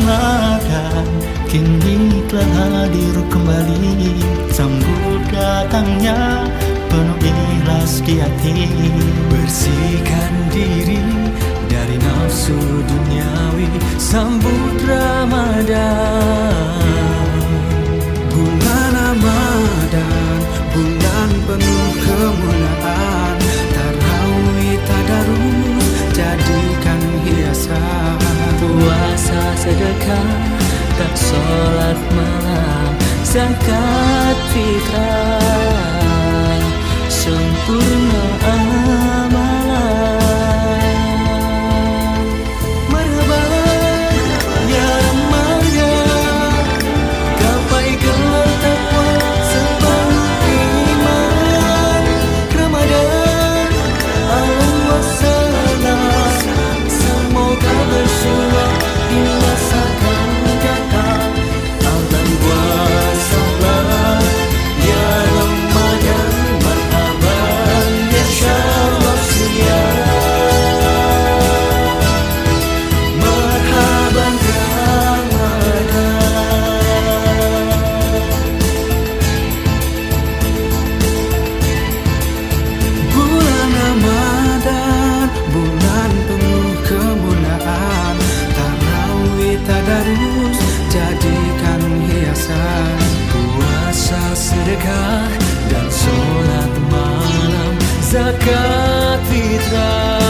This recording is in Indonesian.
makan Kini telah hadir kembali. Sambut datangnya penuh ikhlas di hati. Bersihkan diri dari nafsu duniawi. Sambut Ramadan. sedekah dan sholat malam zakat fitrah. Sempurna Κάτι τρεύει.